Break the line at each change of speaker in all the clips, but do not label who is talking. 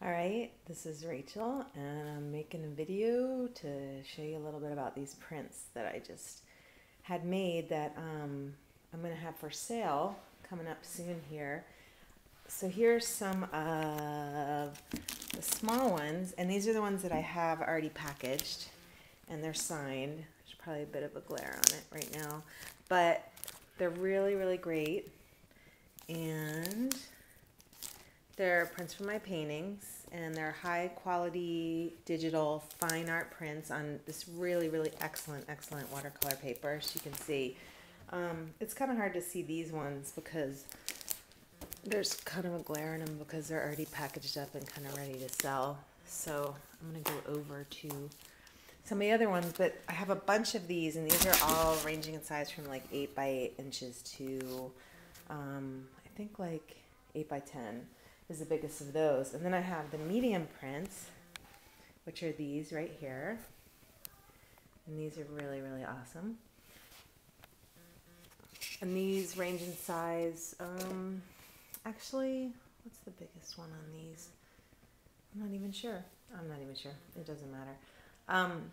All right, this is Rachel, and I'm making a video to show you a little bit about these prints that I just had made that um, I'm going to have for sale coming up soon here. So here's some of the small ones, and these are the ones that I have already packaged, and they're signed. There's probably a bit of a glare on it right now, but they're really, really great, and they're prints from my paintings, and they're high quality digital fine art prints on this really, really excellent, excellent watercolor paper, as you can see. Um, it's kind of hard to see these ones because there's kind of a glare in them because they're already packaged up and kind of ready to sell. So I'm going to go over to some of the other ones, but I have a bunch of these, and these are all ranging in size from like 8 by 8 inches to um, I think like 8 by 10 is the biggest of those. And then I have the medium prints, which are these right here. And these are really, really awesome. And these range in size, um, actually, what's the biggest one on these? I'm not even sure. I'm not even sure. It doesn't matter. Um,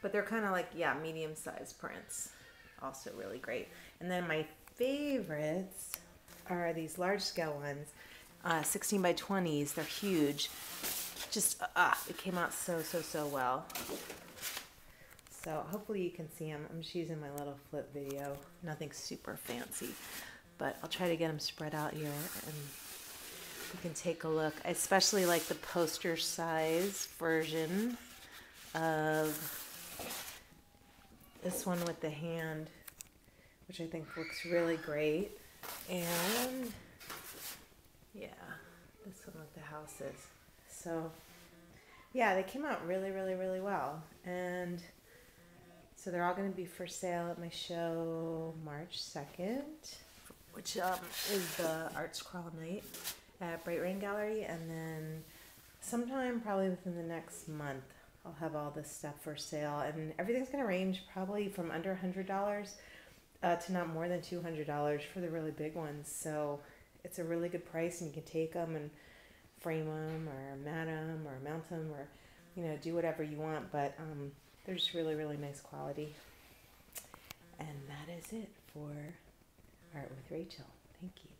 but they're kind of like, yeah, medium sized prints. Also really great. And then my favorites are these large scale ones uh, 16 by 20s. They're huge. Just, ah, uh, it came out so, so, so well. So hopefully you can see them. I'm just using my little flip video. Nothing super fancy, but I'll try to get them spread out here and you can take a look. I especially like the poster size version of this one with the hand, which I think looks really great. And with the houses. So, yeah, they came out really, really, really well. And so they're all going to be for sale at my show March 2nd, which um, is the Arts Crawl night at Bright Rain Gallery. And then sometime probably within the next month, I'll have all this stuff for sale. And everything's going to range probably from under $100 uh, to not more than $200 for the really big ones. So, it's a really good price and you can take them and frame them or mat them or mount them or you know do whatever you want but um, they're just really really nice quality. And that is it for art with rachel. Thank you